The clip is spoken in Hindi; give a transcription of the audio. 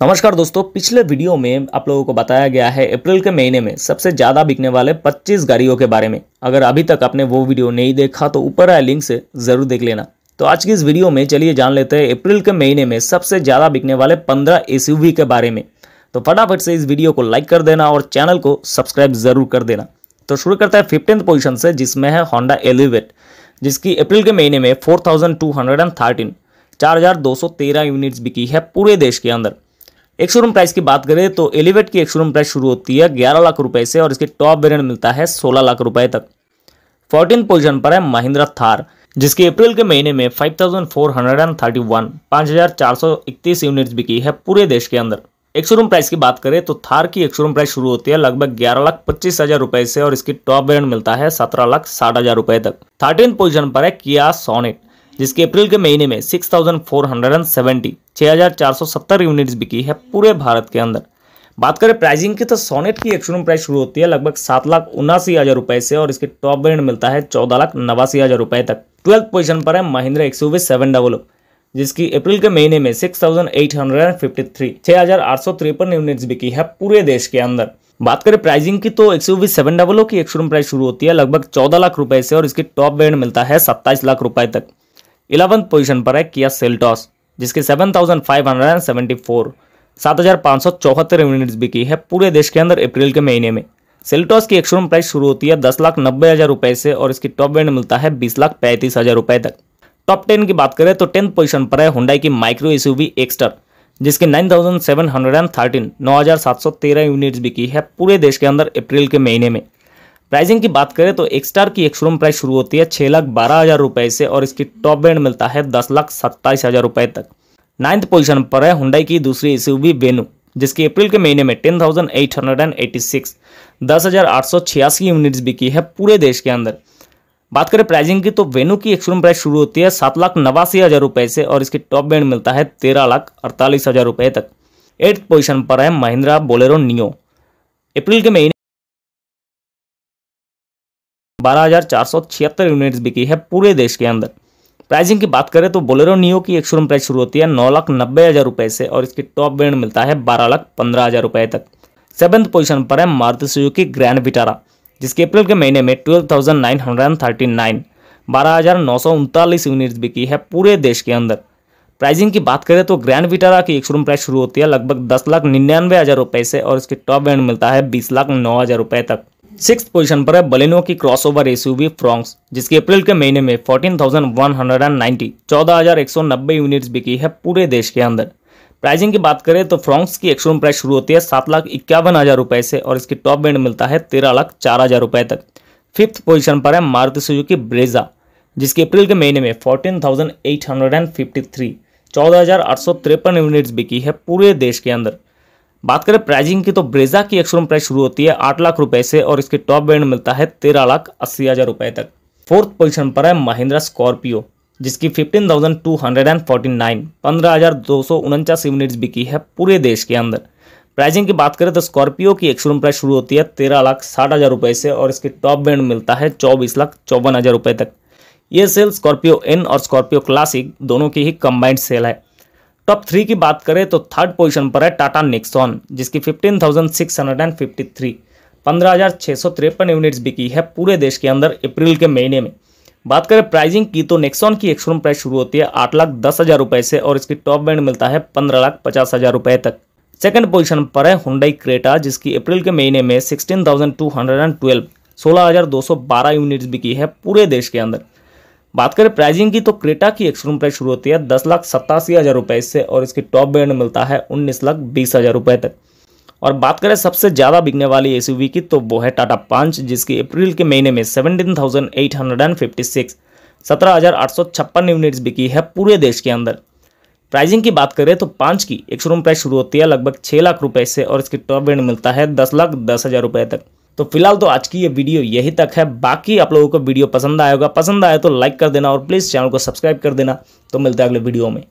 नमस्कार दोस्तों, पिछले वीडियो में आप लोगों को बताया गया है, अप्रैल के महीने में सबसे ज़्यादा बिकने वाले 25 गाड़ियों के बारे में। अगर अभी तक आपने वो वीडियो नहीं देखा तो ऊपर आए लिंक से ज़रूर देख लेना। तो आज की इस वीडियो में चलिए जान लेते हैं, अप्रैल के महीने में सबसे ज़्यादा बिकने वाले पंद्रह एस के बारे में। तो फटाफट से इस वीडियो को लाइक कर देना और चैनल को सब्सक्राइब ज़रूर कर देना। तो शुरू करता है फिफ्टींथ पोजिशन से, जिसमें है होंडा एलिवेट जिसकी अप्रैल के महीने में four thousand two hundred and thirteen चार हज़ार दो सौ तेरह यूनिट्स बिकी है पूरे देश के अंदर। एक शोरूम प्राइस की बात करें तो एलिवेट की एक शोरूम प्राइस शुरू होती है ग्यारह लाख रुपए से और इसके टॉप वेरियंट मिलता है सोलह लाख रुपए तक। फोर्टीन पोजीशन पर है महिंद्रा थार जिसकी अप्रैल के महीने में five thousand four hundred and thirty one पाँच हज़ार चार सौ इकतीस यूनिट्स बिकी है पूरे देश के अंदर। एक शोरूम प्राइस की बात करें तो थार की एक शोरूम प्राइस शुरू होती है लगभग ग्यारह लाख पच्चीस हज़ार रुपए से और इसकी टॉप वेरियंट मिलता है सत्रह लाख साठ हज़ार रुपए तक। थर्टीन पोजीशन पर है किया सोनेट जिसके अप्रैल के महीने में six thousand four hundred and seventy छः हज़ार चार सौ सत्तर यूनिट्स बिकी है पूरे भारत के अंदर। बात करें प्राइसिंग की तो सोनेट की एक शोरूम प्राइस शुरू होती है लगभग सात लाख उनासी हज़ार रुपए से और इसके टॉप ब्रांड मिलता है चौदह लाख नवासी हज़ार रुपए तक। ट्वेल्थ पोजीशन पर है महिंद्रा एक्सयूवी सेवन डबल जिसकी अप्रैल के महीने में six thousand eight hundred fifty three हज़ार आठ सौ तिरपन यूनिट्स बिकी है पूरे देश के अंदर। बात करें प्राइसिंग की तो एक्सयूवी सेवन डबल की एक्शोरूम प्राइस शुरू होती है लगभग चौदह लाख रुपए से और इसकी टॉप ब्रांड मिलता है सत्ताईस लाख रुपए तक। इलेवंथ पोजीशन पर है, किया सेल्टॉस जिसके seven thousand five hundred and seventy four, सात हज़ार पाँच सौ चौहत्तर यूनिट्स बिकी है पूरे देश के अंदर अप्रैल के महीने में। सेल्टॉस की एक्शोरूम प्राइस शुरू होती है दस लाख नब्बे हज़ार रुपए से और इसकी टॉप बैंड मिलता है बीस लाख पैंतीस हज़ार रुपए तक। टॉप टेन की बात करें तो टेंथ पोजीशन पर है हुंडई की माइक्रो एस एक्स्टर जिसके nine thousand seven hundred and thirteen, नौ हज़ार सात सौ तेरह यूनिट्स बिकी है पूरे देश के अंदर अप्रैल के महीने में। प्राइसिंग की बात करें तो एक स्टार की एक शोरूम प्राइस शुरू होती है छह लाख बारह हज़ार रुपए से और इसकी टॉप बैंड मिलता है दस लाख सत्ताईस हज़ार रुपए तक। नाइन्थ पोजीशन पर है हुंडई की दूसरी एस वेनु जिसकी अप्रैल के महीने में ten thousand eight hundred and eighty six दस हज़ार आठ सौ छियासी यूनिट्स बिकी है पूरे देश के अंदर। बात करें प्राइसिंग की तो वेनु की एक शोरूम प्राइस शुरू होती है सात लाख नवासी हज़ार रुपए से और इसकी टॉप बैंड मिलता है तेरह लाख अड़तालीस हज़ार रुपए तक। एट्थ पोजीशन पर है महिंद्रा बोलेरो नियो अप्रैल के महीने बारह यूनिट्स बिकी है पूरे देश के अंदर। प्राइसिंग की बात करें तो बोलेरो नियो की एक शोरूम प्राइस शुरू होती है नौ लाख नब्बे हज़ार रुपए से और इसकी टॉप ब्रांड मिलता है बारह लाख पंद्रह हज़ार रुपए तक। सेवंथ पोजीशन पर है मारुति सुजुकी ग्रैंड विटारा जिसके अप्रैल के महीने में twelve thousand nine hundred and thirty nine बारह हज़ार नौ सौ उनतालीस यूनिट्स बिकी है पूरे देश के अंदर। प्राइसिंग की बात करें तो ग्रैंड विटारा की एक शोरूम प्राइस शुरू होती है लगभग दस लाख निन्यानवे हज़ार रुपए से और इसके टॉप ब्रांड मिलता है बीस लाख नौ हज़ार रुपए तक। सिक्स पोजीशन पर है बलेनो की क्रॉसओवर एसयूवी फ्रॉन्क्स जिसकी अप्रैल के महीने में 14,190 14,190 यूनिट्स बिकी है पूरे देश के अंदर। प्राइसिंग की बात करें तो फ्रॉन्क्स की एक शोरूम प्राइस शुरू होती है सात लाख इक्यावन हज़ार रुपए से और इसकी टॉप बैंड मिलता है तेरह लाख चार हज़ार रुपए तक। फिफ्थ पोजीशन पर है मारुति सुजुकी ब्रेजा जिसकी अप्रैल के महीने में फोर्टीन थाउज़ेंड यूनिट्स बिकी है पूरे देश के अंदर। बात करें प्राइजिंग की तो ब्रेजा की एक शोरूम प्राइस शुरू होती है आठ लाख रुपए से और इसके टॉप बैंड मिलता है तेरह लाख अस्सी हज़ार रुपए तक। फोर्थ पोजीशन पर है महिंद्रा स्कॉर्पियो जिसकी fifteen thousand two hundred and forty nine पंद्रह हज़ार दो सौ उनचास यूनिट्स बिकी है पूरे देश के अंदर। प्राइजिंग की बात करें तो स्कॉर्पियो की एक शोरूम प्राइस शुरू होती है तेरह लाख साठ हज़ार रुपए से और इसके टॉप बैंड मिलता है चौबीस लाख चौवन हज़ार रुपए तक। ये सेल स्कॉर्पियो एन और स्कॉर्पियो क्लासिक दोनों की ही कंबाइंड सेल है। टॉप थ्री की बात करें तो थर्ड पोजीशन पर है टाटा निक्सॉन, जिसकी fifteen thousand six hundred and fifty three पंद्रह हज़ार छः सौ तिरपन यूनिट्स बिकी है पूरे देश के अंदर अप्रैल के महीने में। बात करें प्राइसिंग की तो नेक्सॉन की एक शोरूम प्राइस शुरू होती है आठ लाख दस हज़ार रुपये से और इसकी टॉप बैंड मिलता है पंद्रह लाख पचास हज़ार रुपये तक। सेकंड पोजीशन पर है हुंडई क्रेटा जिसकी अप्रैल के महीने में sixteen thousand two hundred and twelve सोलह हज़ार दो सौ बारह यूनिट्स बिकी है पूरे देश के अंदर। बात करें प्राइसिंग की तो क्रेटा की एक शोरूम प्राइस शुरू होती है दस लाख सत्तासी हज़ार रुपये से और इसकी टॉप बैंड मिलता है उन्नीस लाख बीस हज़ार रुपये तक। और बात करें सबसे ज़्यादा बिकने वाली एस की तो वो है टाटा पाँच जिसकी अप्रैल के महीने में seventeen thousand eight hundred and fifty six सत्रह हज़ार आठ सौ छप्पन यूनिट्स बिकी है पूरे देश के अंदर। प्राइसिंग की बात करें तो पाँच की एक्सरूम प्राइस शुरू होती है लगभग छः लाख रुपए से और इसकी टॉप बैंड मिलता है दस लाख दस हज़ार रुपये तक। तो फ़िलहाल तो आज की ये वीडियो यही तक है। बाकी आप लोगों को वीडियो पसंद आएगा पसंद आए तो लाइक कर देना और प्लीज़ चैनल को सब्सक्राइब कर देना। तो मिलते हैं अगले वीडियो में।